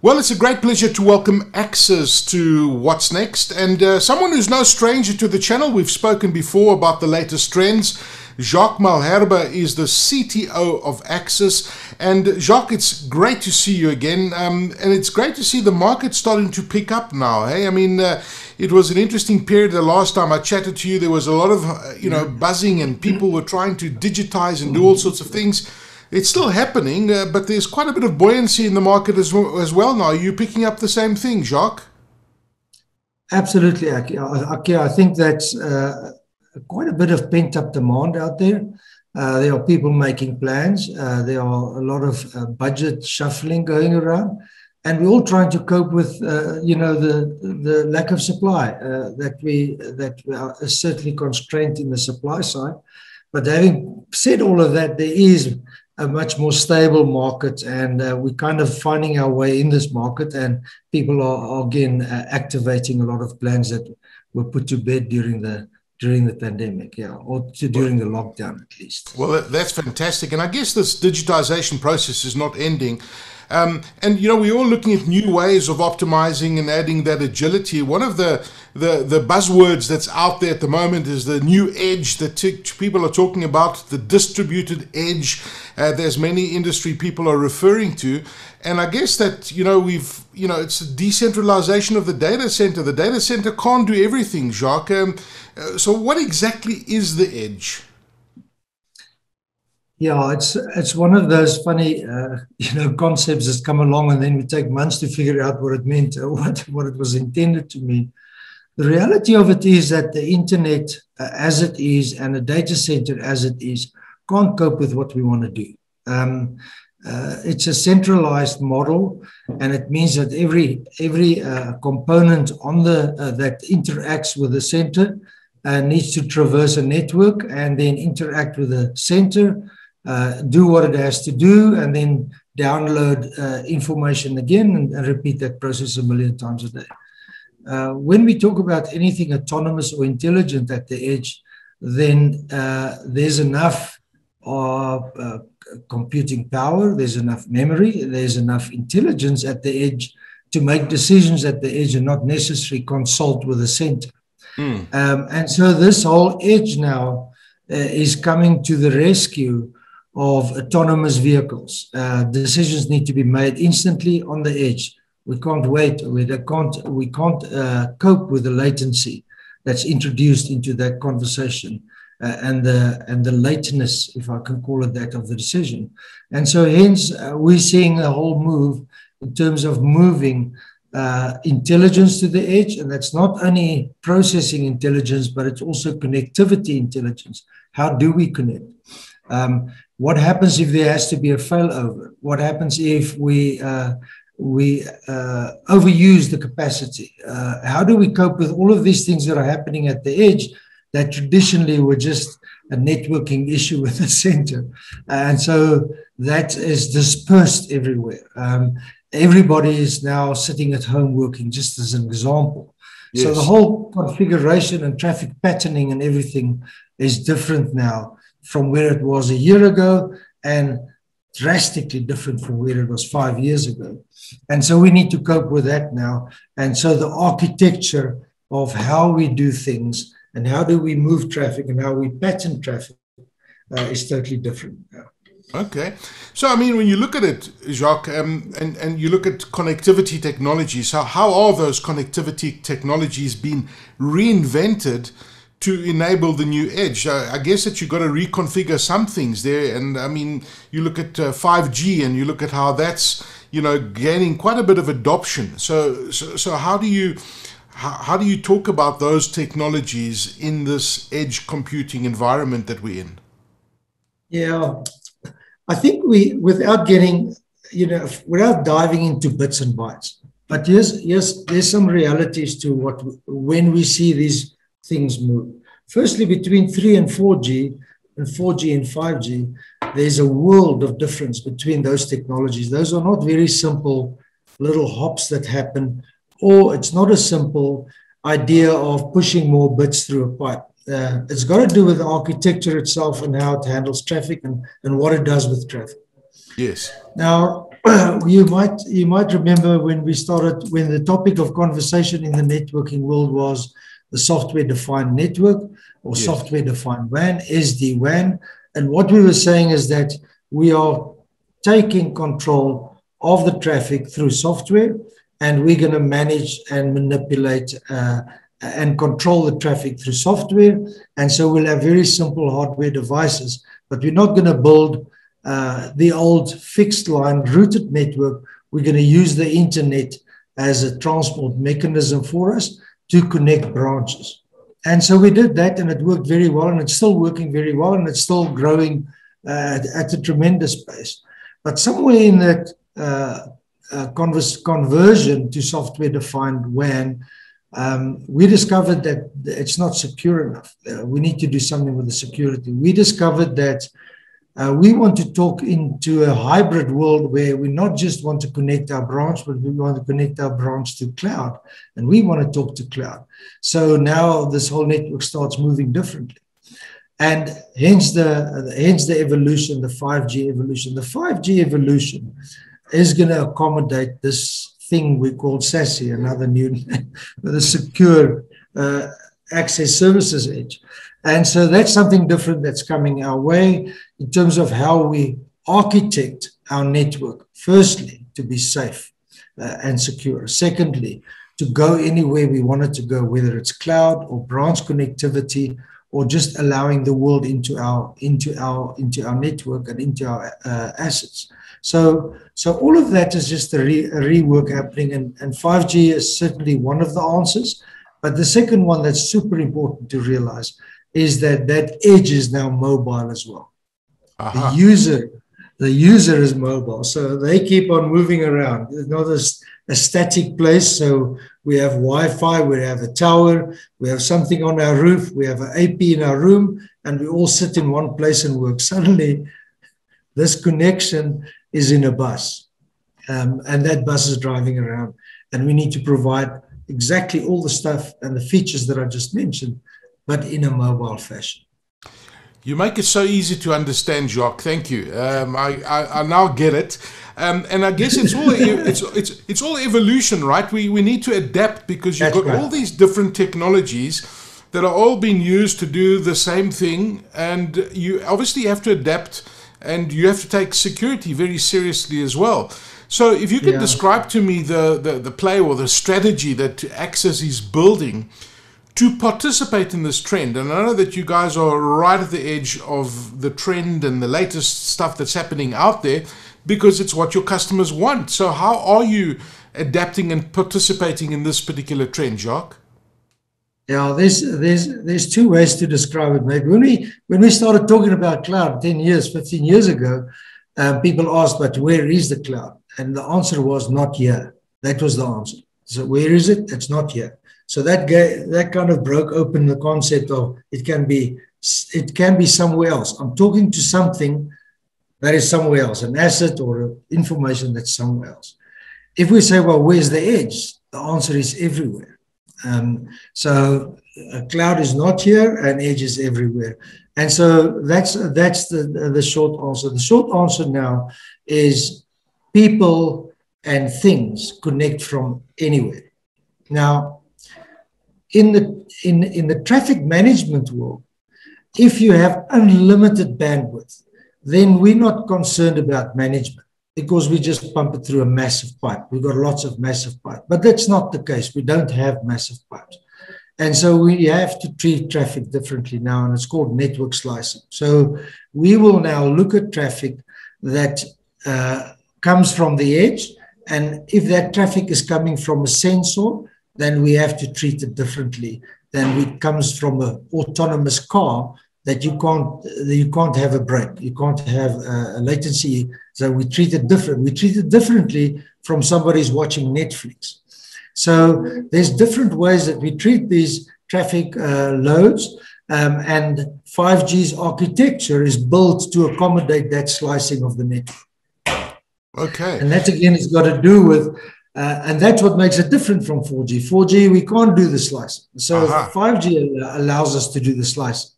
Well, it's a great pleasure to welcome Axiz to What's Next, and uh, someone who's no stranger to the channel. We've spoken before about the latest trends. Jacques Malherbe is the CTO of Axiz. And Jacques, it's great to see you again. Um, and it's great to see the market starting to pick up now. Hey, I mean, uh, it was an interesting period the last time I chatted to you. There was a lot of, uh, you know, buzzing and people were trying to digitize and do all sorts of things. It's still happening, uh, but there's quite a bit of buoyancy in the market as, well, as well now. Are you picking up the same thing, Jacques? Absolutely, Aki. I think that's uh, quite a bit of pent up demand out there. Uh, there are people making plans. Uh, there are a lot of uh, budget shuffling going around, and we're all trying to cope with, uh, you know, the the lack of supply that we that are certainly constrained in the supply side. But having said all of that, there is a much more stable market, and uh, we're kind of finding our way in this market. And people are, are again activating a lot of plans that were put to bed during the during the pandemic, yeah, or to, during the lockdown at least. Well, that's fantastic. And I guess this digitization process is not ending. Um, and you know, we're all looking at new ways of optimizing and adding that agility. One of the the, the buzzwords that's out there at the moment is the new edge that t- people are talking about, the distributed edge. Uh, there's many industry people are referring to, and I guess that you know we've you know it's a decentralization of the data center. The data center can't do everything, Jacques. Um, uh, so, what exactly is the edge? Yeah, it's it's one of those funny, uh, you know, concepts that come along, and then we take months to figure out what it meant, or what what it was intended to mean. The reality of it is that the internet, uh, as it is, and the data center as it is, can't cope with what we want to do. Um, uh, it's a centralized model, and it means that every every uh, component on the uh, that interacts with the center uh, needs to traverse a network and then interact with the center, uh, do what it has to do, and then download uh, information again and, and, repeat that process a million times a day. Uh, when we talk about anything autonomous or intelligent at the edge, then uh, there's enough of uh, computing power, there's enough memory, there's enough intelligence at the edge to make decisions at the edge and not necessarily consult with the center. Mm. Um, and so this whole edge now uh, is coming to the rescue of autonomous vehicles. Uh, decisions need to be made instantly on the edge. We can't wait. We can't. We can't uh, cope with the latency that's introduced into that conversation uh, and the and the lateness, if I can call it that, of the decision. And so, hence, uh, we're seeing a whole move in terms of moving uh, intelligence to the edge, and that's not only processing intelligence, but it's also connectivity intelligence. How do we connect? Um, what happens if there has to be a failover? What happens if we uh, we uh, overuse the capacity? Uh, how do we cope with all of these things that are happening at the edge that traditionally were just a networking issue with the center? And so that is dispersed everywhere. Um, everybody is now sitting at home working, just as an example. Yes. So the whole configuration and traffic patterning and everything is different now from where it was a year ago and drastically different from where it was five years ago. And so we need to cope with that now. And so the architecture of how we do things and how do we move traffic and how we pattern traffic uh, is totally different now. Okay. So, I mean, when you look at it, Jacques, um, and, and you look at connectivity technologies, how, how are those connectivity technologies being reinvented to enable the new edge? Uh, I guess that you've got to reconfigure some things there. And I mean, you look at uh, 5G and you look at how that's, you know, gaining quite a bit of adoption. So, so, so how do you. How do you talk about those technologies in this edge computing environment that we're in? Yeah, I think we, without getting, you know, without diving into bits and bytes, but yes, yes, there's some realities to what when we see these things move. Firstly, between 3 and 4G and 4G and 5G, there's a world of difference between those technologies. Those are not very simple little hops that happen, or it's not a simple idea of pushing more bits through a pipe uh, it's got to do with the architecture itself and how it handles traffic and, and what it does with traffic. Yes. Now, you might you might remember when we started when the topic of conversation in the networking world was the software defined network or yes. software defined WAN, SD WAN. And what we were saying is that we are taking control of the traffic through software and we're going to manage and manipulate uh, and control the traffic through software. And so we'll have very simple hardware devices, but we're not going to build uh, the old fixed line routed network. We're going to use the internet as a transport mechanism for us to connect branches. And so we did that, and it worked very well, and it's still working very well, and it's still growing uh, at a tremendous pace. But somewhere in that uh, uh, converse, conversion to software defined WAN, um, we discovered that it's not secure enough. Uh, we need to do something with the security. We discovered that uh, we want to talk into a hybrid world where we not just want to connect our branch, but we want to connect our branch to cloud, and we want to talk to cloud. So now this whole network starts moving differently, and hence the hence the evolution, the 5G evolution. The 5G evolution is going to accommodate this thing we call SASE, another new, the secure uh, access services edge. And so that's something different that's coming our way in terms of how we architect our network. Firstly, to be safe uh, and secure. Secondly, to go anywhere we want it to go, whether it's cloud or branch connectivity or just allowing the world into our into our into our network and into our uh, assets. So, so all of that is just a, re, a rework happening, and, and 5G is certainly one of the answers. But the second one that's super important to realize is that that edge is now mobile as well. Uh-huh. The user, the user is mobile, so they keep on moving around. It's not a, a static place. So we have Wi-Fi, we have a tower, we have something on our roof, we have an AP in our room, and we all sit in one place and work. Suddenly, this connection is in a bus, um, and that bus is driving around, and we need to provide exactly all the stuff and the features that I just mentioned, but in a mobile fashion. You make it so easy to understand, Jacques. Thank you. Um, I, I, I, now get it. Um, and I guess it's all it's, it's it's all evolution, right? We we need to adapt because you've That's got right. all these different technologies that are all being used to do the same thing, and you obviously have to adapt and you have to take security very seriously as well. So, if you could yeah. describe to me the, the, the play or the strategy that Axiz is building to participate in this trend, and I know that you guys are right at the edge of the trend and the latest stuff that's happening out there because it's what your customers want. So, how are you adapting and participating in this particular trend, Jacques? Yeah, there's there's there's two ways to describe it, mate. When we when we started talking about cloud 10 years, 15 years ago, um, people asked, but where is the cloud? And the answer was not here. That was the answer. So where is it? It's not here. So that gave, that kind of broke open the concept of it can be it can be somewhere else. I'm talking to something that is somewhere else, an asset or information that's somewhere else. If we say, well, where's the edge? The answer is everywhere. Um, so uh, cloud is not here and edge is everywhere. And so that's that's the, the short answer. The short answer now is people and things connect from anywhere. Now, in the in, in the traffic management world, if you have unlimited bandwidth, then we're not concerned about management because we just pump it through a massive pipe. We've got lots of massive pipe, but that's not the case. We don't have massive pipes. And so we have to treat traffic differently now, and it's called network slicing. So we will now look at traffic that uh, comes from the edge. And if that traffic is coming from a sensor, then we have to treat it differently than it comes from an autonomous car that you can't you can't have a break you can't have a, latency so we treat it different we treat it differently from somebody who's watching netflix so there's different ways that we treat these traffic uh, loads um, and 5g's architecture is built to accommodate that slicing of the network okay and that again has got to do with uh, and that's what makes it different from 4G. 4G, we can't do the slicing. So uh-huh. 5G allows us to do the slicing.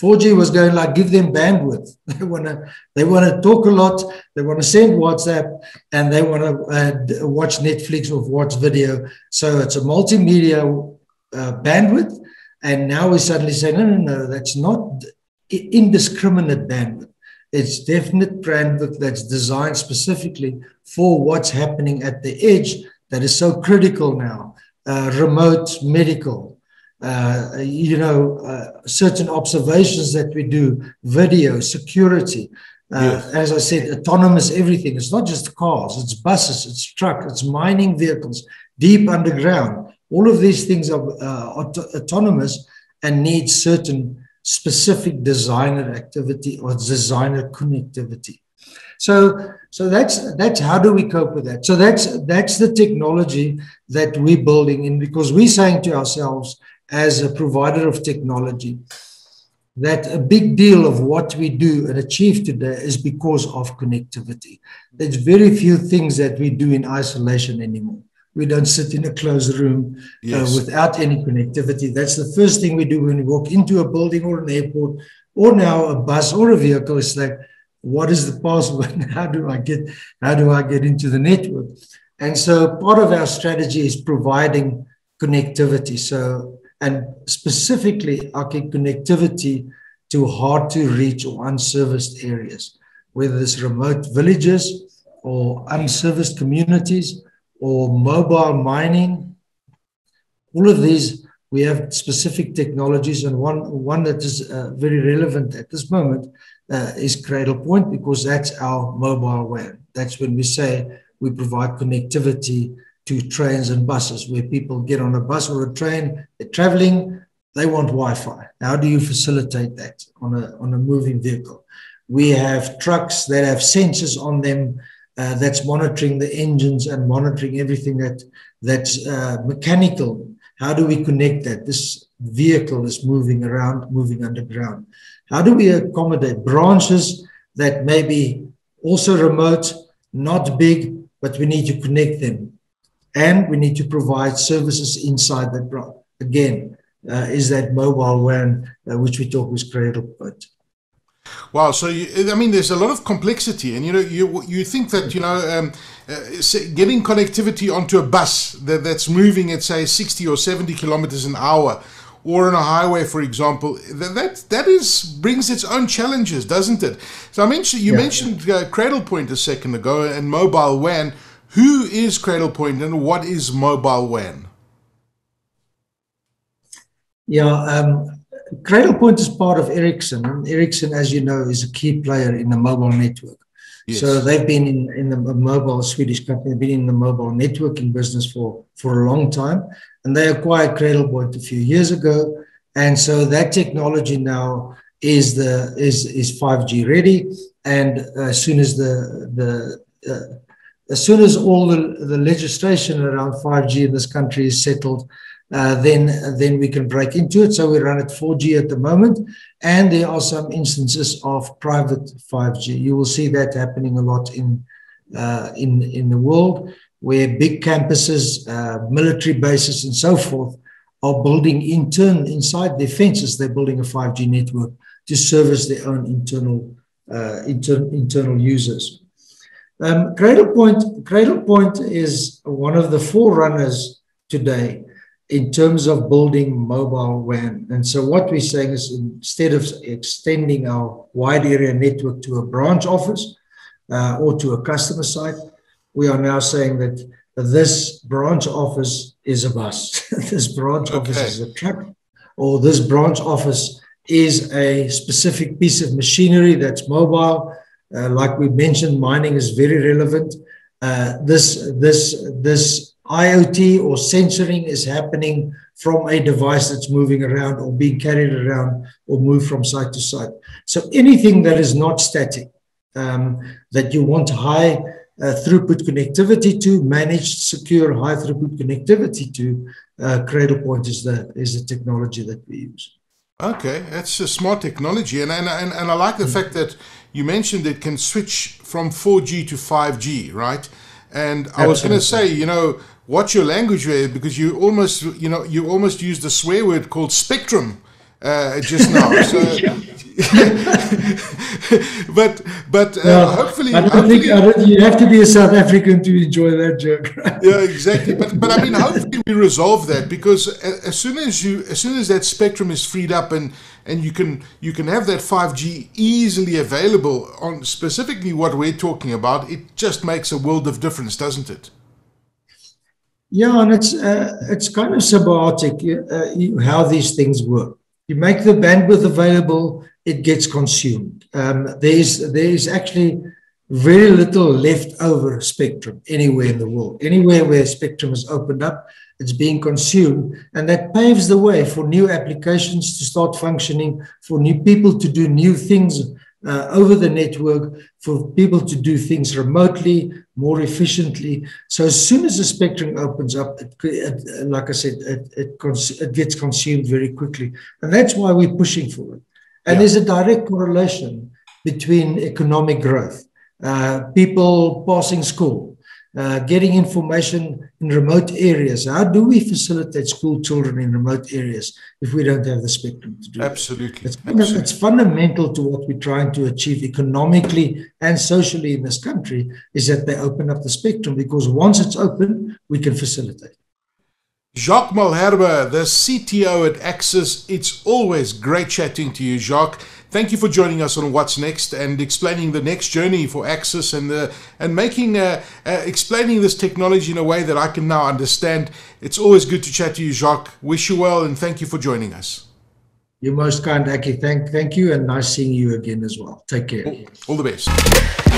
4G was going like give them bandwidth. They want to they want to talk a lot. They want to send WhatsApp and they want to uh, watch Netflix or watch video. So it's a multimedia uh, bandwidth. And now we suddenly say no, no, no. That's not indiscriminate bandwidth. It's definite bandwidth that's designed specifically for what's happening at the edge that is so critical now. Uh, remote medical, uh, you know, uh, certain observations that we do, video, security. Uh, yes. As I said, autonomous everything. It's not just cars, it's buses, it's trucks, it's mining vehicles, deep underground. All of these things are uh, auto- autonomous and need certain specific designer activity or designer connectivity. So, so that's that's how do we cope with that? So that's that's the technology that we're building in because we're saying to ourselves, as a provider of technology that a big deal of what we do and achieve today is because of connectivity. There's very few things that we do in isolation anymore. We don't sit in a closed room uh, yes. uh, without any connectivity. That's the first thing we do when we walk into a building or an airport or now a bus or a vehicle. It's like, what is the password? how do I get how do I get into the network? And so part of our strategy is providing connectivity. So and specifically our connectivity to hard to reach or unserviced areas, whether it's remote villages or unserviced communities or mobile mining. All of these, we have specific technologies, and one, one that is uh, very relevant at this moment uh, is Cradlepoint because that's our mobile WAN. That's when we say we provide connectivity to trains and buses where people get on a bus or a train, they're traveling, they want Wi-Fi. How do you facilitate that on a, on a moving vehicle? We have trucks that have sensors on them uh, that's monitoring the engines and monitoring everything that that's uh, mechanical. How do we connect that? This vehicle is moving around, moving underground. How do we accommodate branches that may be also remote, not big, but we need to connect them and we need to provide services inside that branch. Again, uh, is that mobile WAN, uh, which we talk with Cradle Cradlepoint. Wow, so you, I mean, there's a lot of complexity, and you know, you you think that you know, um, uh, getting connectivity onto a bus that, that's moving at say 60 or 70 kilometers an hour, or on a highway, for example, that that, that is brings its own challenges, doesn't it? So I mentioned you yeah. mentioned uh, Cradlepoint a second ago and mobile WAN. Who is Cradlepoint and what is Mobile WAN? Yeah, um, Cradlepoint is part of Ericsson. And Ericsson, as you know, is a key player in the mobile network. Yes. So they've been in, in the mobile Swedish company, they've been in the mobile networking business for, for a long time. And they acquired Cradlepoint a few years ago. And so that technology now is the is is 5G ready. And as soon as the the uh, as soon as all the, the legislation around 5G in this country is settled, uh, then then we can break into it. So we run at 4G at the moment, and there are some instances of private 5G. You will see that happening a lot in uh, in in the world, where big campuses, uh, military bases, and so forth are building intern inside their fences. They're building a 5G network to service their own internal uh, inter- internal users. Um, Cradlepoint, Cradlepoint is one of the forerunners today in terms of building mobile WAN. And so what we're saying is instead of extending our wide area network to a branch office uh, or to a customer site, we are now saying that this branch office is a bus. this branch okay. office is a truck, or this branch office is a specific piece of machinery that's mobile like we mentioned, mining is very relevant. Uh, this this this IoT or sensoring is happening from a device that's moving around or being carried around or moved from site to site. So anything that is not static, um, that you want high uh, throughput connectivity to, managed, secure, high throughput connectivity to, uh, Cradlepoint is the is the technology that we use. Okay, that's a smart technology, and and and, and I like the mm-hmm. fact that you mentioned it can switch from 4G to 5G, right? And Absolutely. I was going to say, you know, watch your language there because you almost, you know, you almost used a swear word called spectrum uh, just now. So, but but uh, hopefully, I don't hopefully, think I don't, you have to be a South African to enjoy that joke. Right? Yeah, exactly. But but I mean, hopefully we resolve that because as soon as you as soon as that spectrum is freed up and and you can you can have that 5G easily available on specifically what we're talking about, it just makes a world of difference, doesn't it? Yeah, and it's uh, it's kind of symbiotic uh, how these things work. You make the bandwidth available, it gets consumed. Um, there's there's actually very little left over spectrum anywhere in the world. Anywhere where spectrum is opened up, it's being consumed, and that paves the way for new applications to start functioning, for new people to do new things uh, over the network, for people to do things remotely, more efficiently. So as soon as the spectrum opens up, it, it, like I said, it, it, it, gets consumed very quickly. And that's why we're pushing for it. And yeah. there's a direct correlation between economic growth, uh, people passing school, uh, getting information in remote areas. How do we facilitate school children in remote areas if we don't have the spectrum to do Absolutely. It's, Absolutely. it's fundamental to what we're trying to achieve economically and socially in this country is that they open up the spectrum because once it's open, we can facilitate. Jacques Malherbe, the CTO at Axiz. It's always great chatting to you, Jacques. Thank you for joining us on What's Next and explaining the next journey for Axiz and the and making uh, uh, explaining this technology in a way that I can now understand. It's always good to chat to you, Jacques. Wish you well and thank you for joining us. You're most kind, Aki. Thank, thank you, and nice seeing you again as well. Take care. all, all the best.